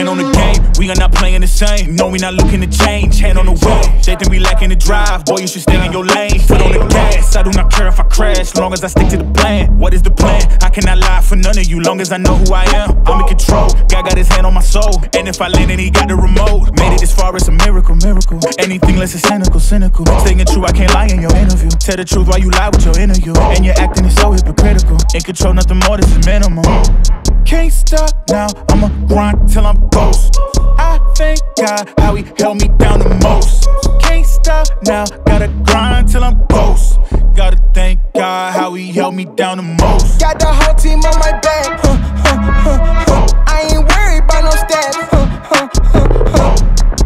Hand on the game, we are not playing the same. No, we not looking to change. Hand on the wheel, they think we lacking the drive. Boy, you should stay in your lane. Foot on the gas, I do not care if I crash, long as I stick to the plan. What is the plan? I cannot lie for none of you, long as I know who I am. I'm in control. God got his hand on my soul, and if I land, and he got the remote. Made it this far, it's a miracle, miracle. Anything less is cynical, cynical. Staying true, I can't lie in your interview. Tell the truth why you lie with your interview, and your acting is so hypocritical. In control, nothing more, this is minimum. Can't stop now, I'ma grind till I'm ghost. I thank God how he held me down the most. Can't stop now, gotta grind till I'm ghost. Gotta thank God how he held me down the most. Got the whole team on my back. Huh, huh, huh. I ain't worried about no stats.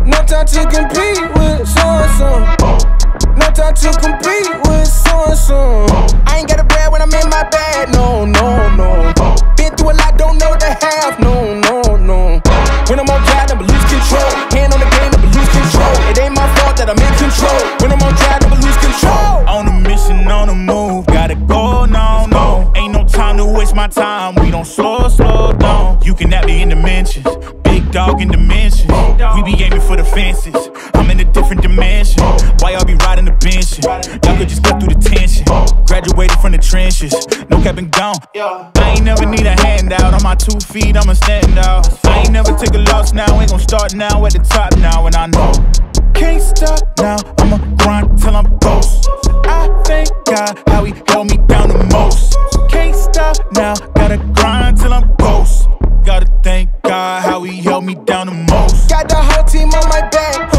No time to compete with so and so. No time to compete with so and so. I ain't got a bread when I'm in my bag. No, no, no. My time, we don't slow, slow down. You can at me in dimensions, big dog in dimensions. We be aiming for the fences, I'm in a different dimension. Why y'all be riding the bench? Y'all could just cut through the tension. Graduated from the trenches, no cap and gone. I ain't never need a handout, on my two feet, I'ma stand out. I ain't never take a loss now, ain't gon' start now at the top now, and I know. Can't stop now, I'ma grind now. Gotta grind till I'm ghost. Gotta thank God how he held me down the most. Got the whole team on my back.